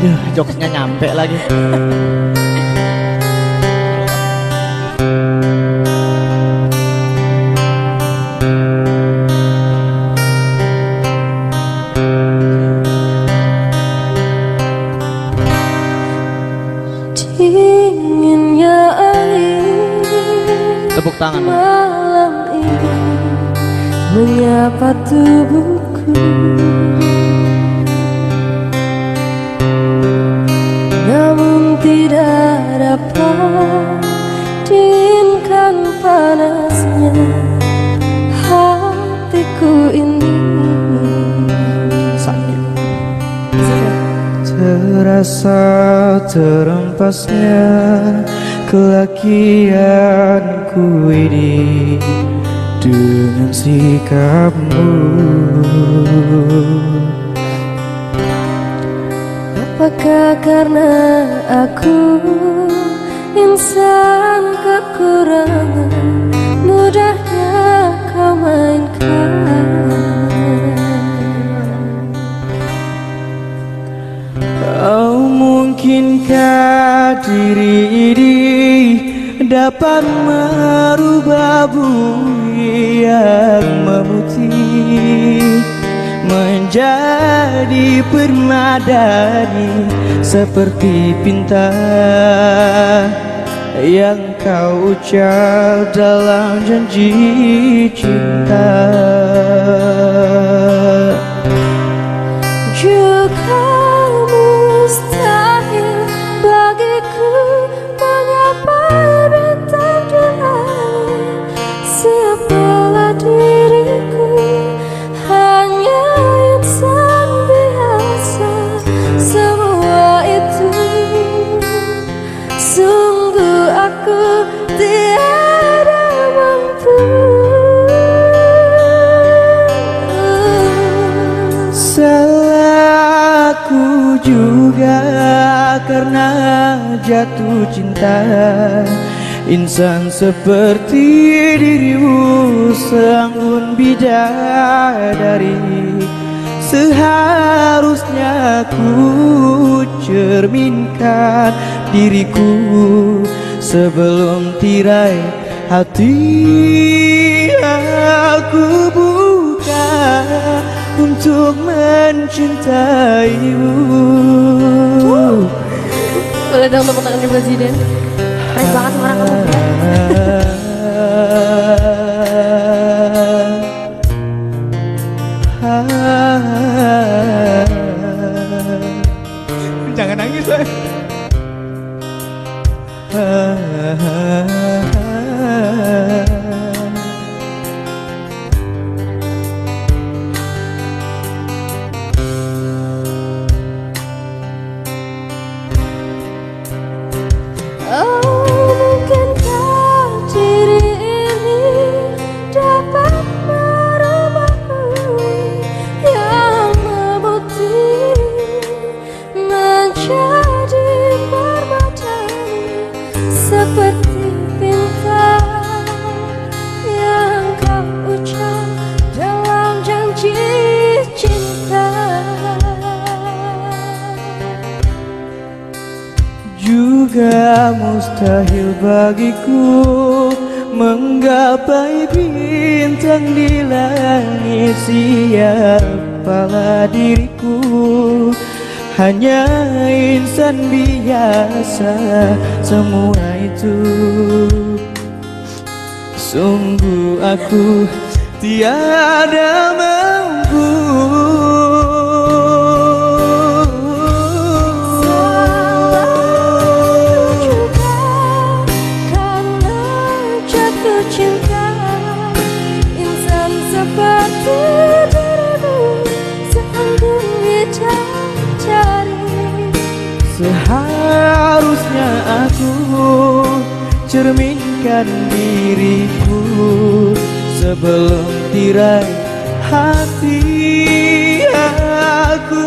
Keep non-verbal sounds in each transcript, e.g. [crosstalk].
Aduh, jokesnya nyampe lagi. Dinginnya Tepuk tangan. malam ini menyapa tubuhku hatiku ini Sakit. Terasa terempasnya kelakianku ini dengan sikapmu Apakah karena aku insan kekurangan Mudahnya kau mainkan mungkinkah diri ini dapat merubah bumi yang memutih menjadi permadani seperti pinta yang kau ucap dalam janji cinta. Insan seperti dirimu seanggun bidadari. Seharusnya ku cerminkan diriku Sebelum tirai hati. Aku buka untuk mencintaimu. Boleh dong tepuk tangan presiden banget suara kamu menggapai bintang di langit Siapalah diriku? Hanya insan biasa Semua itu. Sungguh aku tiada mampu Seharusnya aku cerminkan diriku Sebelum tirai hati aku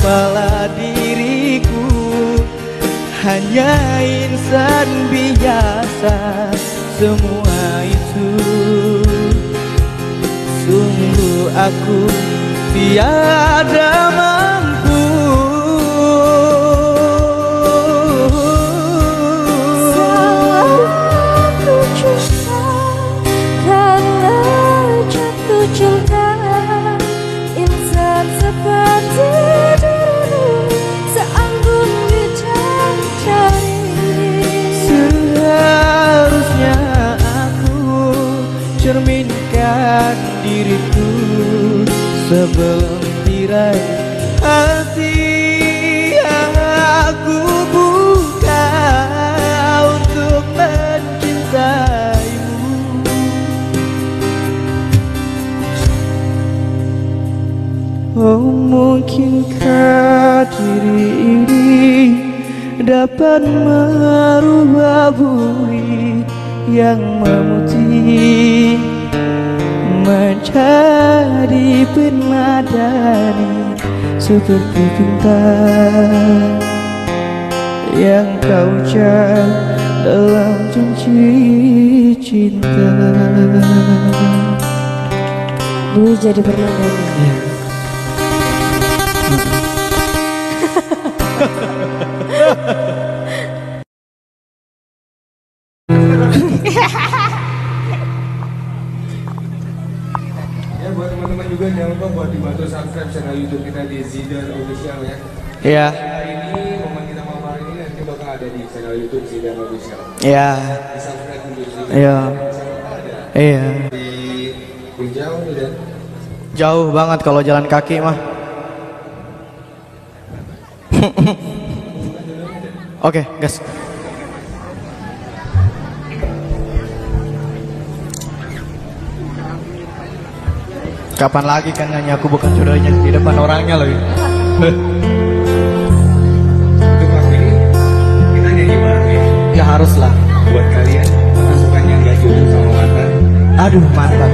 Siapalah diriku Hanya insan biasa Semua itu. Sungguh aku tiada mampu Oh mungkinkah diri ini dapat merubah bumi yang memutih menjadi penadani seperti bintang yang kau ucap dalam janji cinta. Bumi jadi bernadanya Ya buat teman-teman juga jangan lupa buat dibantu subscribe channel YouTube kita di Zidan Official ya. Ya, Hari ini momen kita malam hari ini nanti bakal ada di channel YouTube Zidan Official. ya, Di subscribe dulu di Iya. iya. di Rijau tuh dan Jauh banget kalau jalan kaki mah. [laughs] Oke, gas. Kapan lagi kan nyanyi aku bukan jodohnya di depan orangnya lagi. untuk waktu ini kita nyanyi bareng ya. Ya harus lah. Buat kalian yang gak jodoh sama mantan, Aduh mantan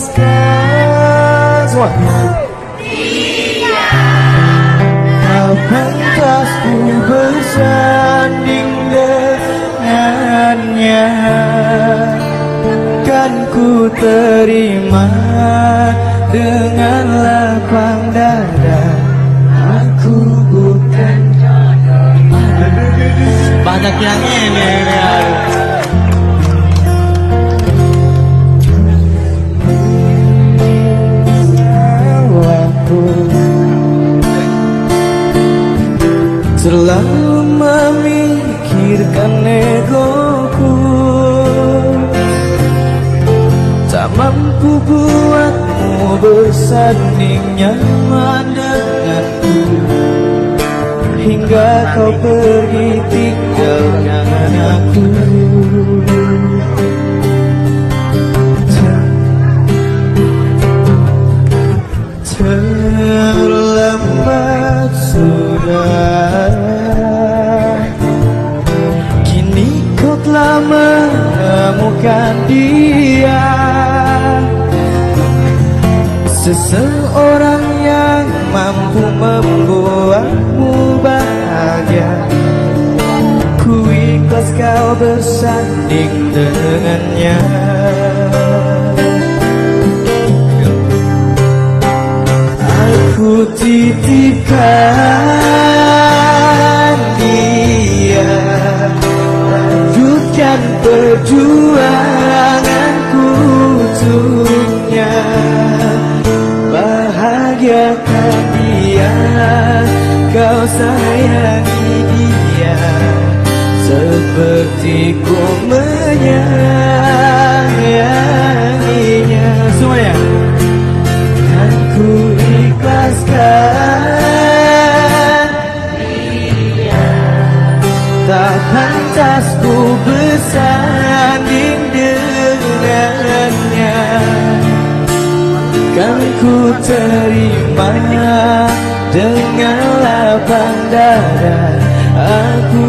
ikhlaskan semua Kau pantas ku bersanding dengannya. Kan ku terima dengan lapang dada. Aku bukan Banyak yang ini Selalu memikirkan egoku. Tak mampu buatmu bersanding nyaman denganku. Hingga kau pergi tinggalkan aku. Terlambat sudah menemukan dia. Seseorang yang mampu membuatmu bahagia. Ku ikhlas kau bersanding dengannya. Aku titipkan perjuanganku untuknya. Bahagia dia ya, kau sayangi dia. Seperti ku menyayanginya. Semuanya. Dan ku ikhlaskan dia. Tak pantas ku besar. yang ku terima dengan lapang dada aku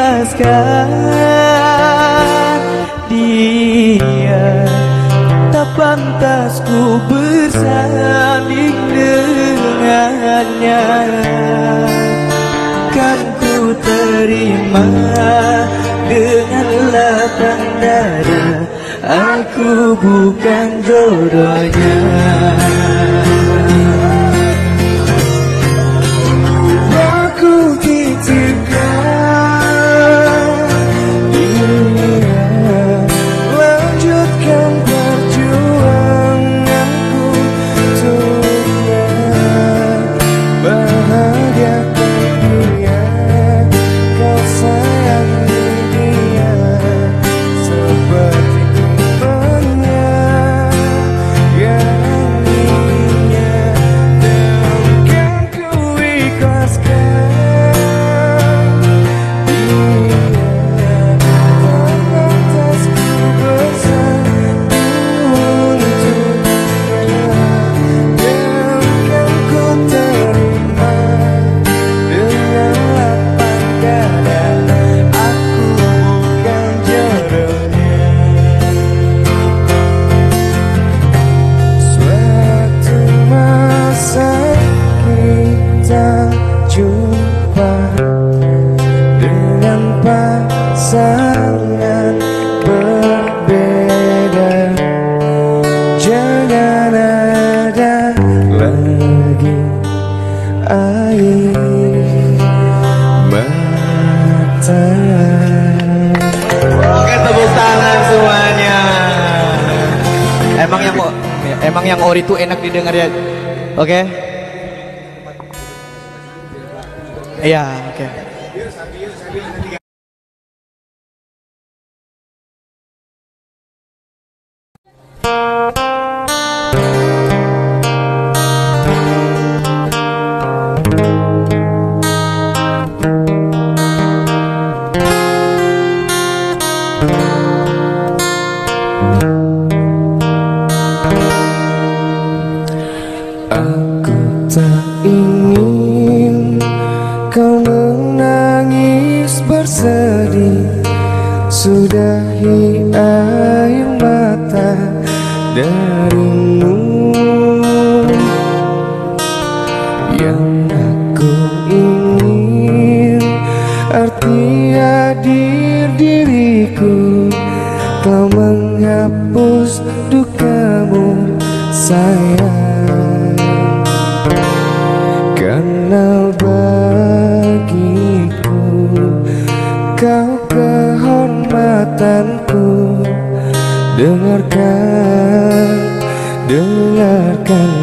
bebaskan. Dia Tak pantas ku bersanding dengannya. Kan ku terima dengan lapang dada Aku bukan jodohnya. dengar ya, Oke. Iya, oke. Okay. Sudahi air mata darimu Yang aku ingin. Arti hadir diriku Kau menghapus dukamu. Sayang Dengarkan, dengarkan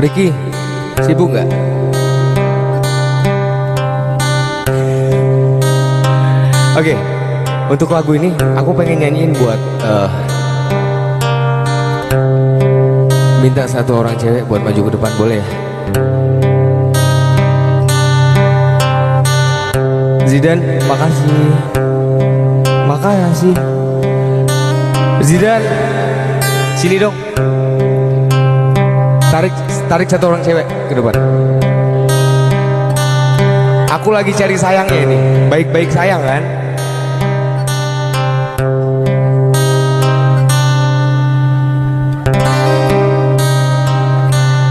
Ricky, sibuk nggak? Oke, untuk lagu ini aku pengen nyanyiin buat eh, minta satu orang cewek buat maju ke depan boleh ya? Zidan, makasih. Makasih. Zidan, sini dong. Tarik tarik satu orang cewek ke depan. Aku lagi cari sayangnya ini. Baik-baik sayang kan?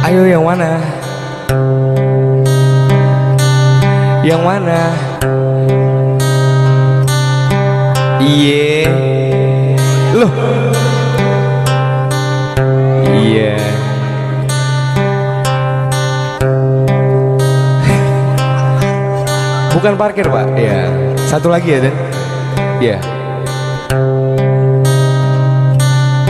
Ayo yang mana? Yang mana? Iye. Loh. Iya. Bukan parkir pak, ya. Satu lagi ya, Den. dia